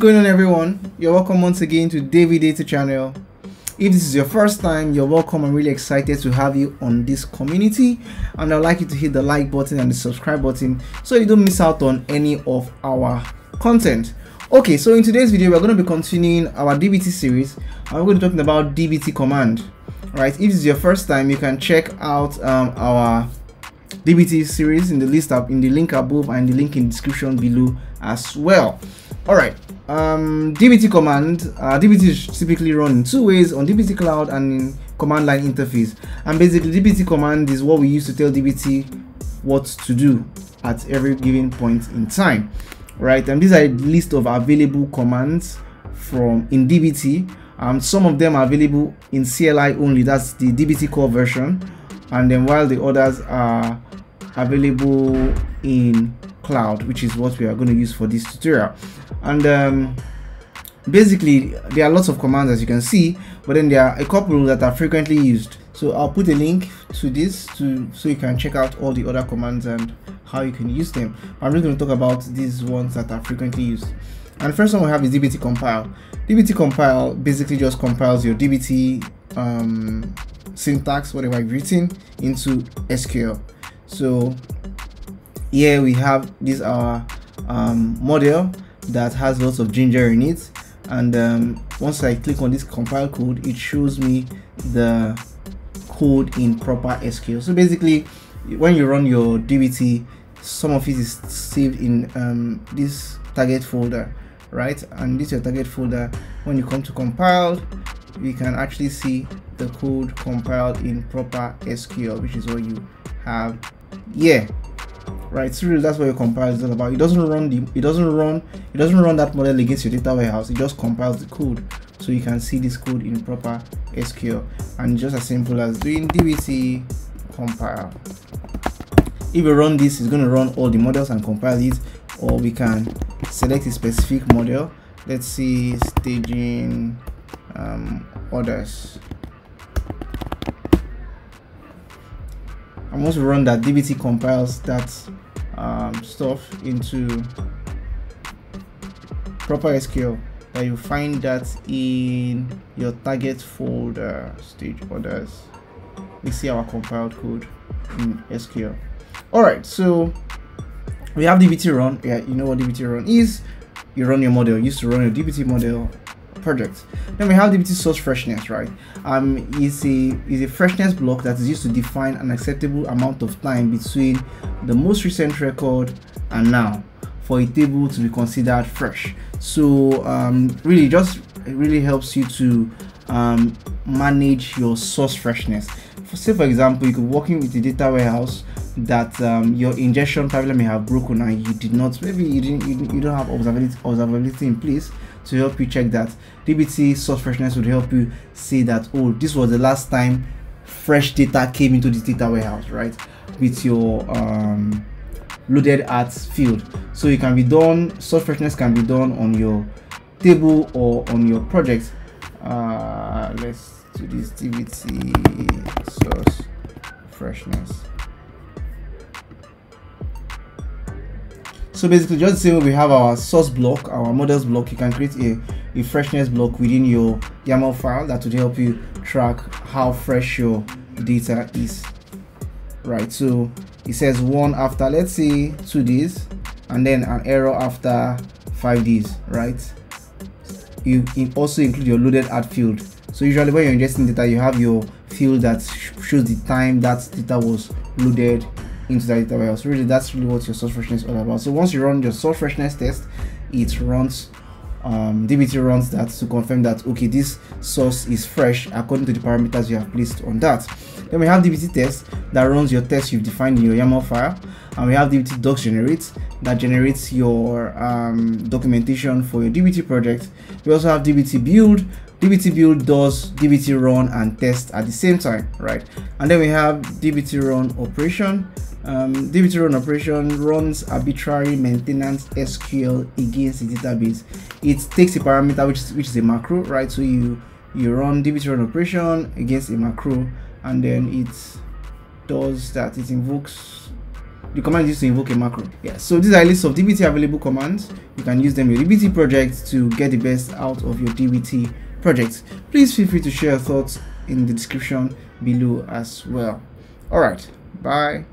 going on everyone? You're welcome once again to David Data channel. If this is your first time, you're welcome. I'm really excited to have you on this community and I'd like you to hit the like button and the subscribe button so you don't miss out on any of our content. Okay, so in today's video, we're going to be continuing our DBT series and we're going to be talking about DBT command. Right, if this is your first time, you can check out um, our DBT series in the list up in the link above and the link in the description below as well. All right, um, DBT command, uh, DBT is typically run in two ways on DBT Cloud and in command line interface. And basically, DBT command is what we use to tell DBT what to do at every given point in time, right? And these are a list of available commands from in DBT. Um, some of them are available in CLI only. That's the DBT core version and then while the others are available in cloud which is what we are going to use for this tutorial. And um, basically there are lots of commands as you can see but then there are a couple that are frequently used. So i'll put a link to this to so you can check out all the other commands and how you can use them. I'm just going to talk about these ones that are frequently used. And the first one we have is dbt compile. Dbt compile basically just compiles your dbt um, syntax, whatever I've written into SQL. So here we have this our um, model that has lots of Jinja in it. And um, once I click on this compile code it shows me the code in proper SQL so basically when you run your DBT some of it is saved in um, this target folder right? And this is your target folder when you come to compile we can actually see the code compiled in proper SQL, which is what you have here. Right, so that's what your compile is all about. It doesn't run the it doesn't run it doesn't run that model against your data warehouse, it just compiles the code so you can see this code in proper SQL and just as simple as doing dbt compile. If we run this, it's going to run all the models and compile it, or we can select a specific model. Let's see staging um, orders. And once we run that, DBT compiles that um, stuff into proper SQL that you find that in your target folder stage orders. We see our compiled code in SQL all right so we have dbt run. Yeah you know what dbt run is. You run your model. You used to run your dbt model project. Then we have DBT source freshness, right? Um, is a is a freshness block that is used to define an acceptable amount of time between the most recent record and now for a table to be considered fresh. So um, really, just really helps you to um, manage your source freshness. For, say for example, you could working with a data warehouse that um, your ingestion pipeline may have broken and you did not maybe you didn't you, you don't have observability observability in place to help you check that dbt source freshness would help you see that oh this was the last time fresh data came into the data warehouse right? With your um, loaded at field. So it can be done source freshness can be done on your table or on your project uh, let's do this dbt source freshness so basically just the same way we have our source block our models block you can create a, a freshness block within your YAML file that would help you track how fresh your data is. Right so it says warn after let's say two days and then an error after five days right? You also include your loaded at field. So usually when you're ingesting data you have your field that shows the time that data was loaded into the database. Really, that's really what your source freshness is all about. So once you run your source freshness test, it runs um, DBT runs that to confirm that okay this source is fresh according to the parameters you have placed on that. Then we have DBT test that runs your test you've defined in your YAML file, and we have DBT docs generate that generates your um, documentation for your DBT project. We also have DBT build. DBT build does DBT run and test at the same time, right? And then we have DBT run operation um, DBT run operation runs arbitrary maintenance SQL against the database. It takes a parameter which is, which is a macro, right? So you you run DBT run operation against a macro, and then it does that. It invokes the command used to invoke a macro. Yeah, so these are a list of DBT available commands. You can use them in your DBT project to get the best out of your DBT project. Please feel free to share your thoughts in the description below as well. Alright, bye.